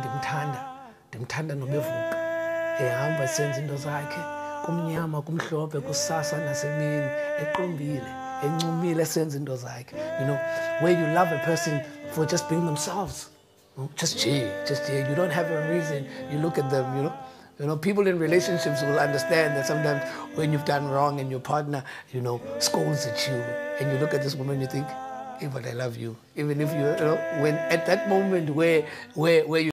ndimthanda ndimthanda nobevuka ehamba esenza into zakhe kumnyama kumhlophe kusasa nasemini equmbile encumile esenza into zakhe you know where you love a person for just being themselves just Jay, just Jay. You don't have a reason. You look at them, you know. You know, people in relationships will understand that sometimes when you've done wrong and your partner, you know, scolds at you, and you look at this woman, you think, hey, but I love you. Even if you, you know, when at that moment where, where, where you